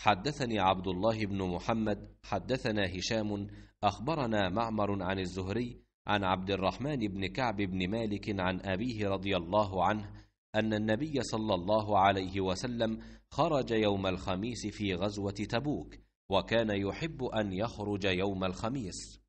حدثني عبد الله بن محمد حدثنا هشام أخبرنا معمر عن الزهري عن عبد الرحمن بن كعب بن مالك عن أبيه رضي الله عنه أن النبي صلى الله عليه وسلم خرج يوم الخميس في غزوة تبوك وكان يحب أن يخرج يوم الخميس.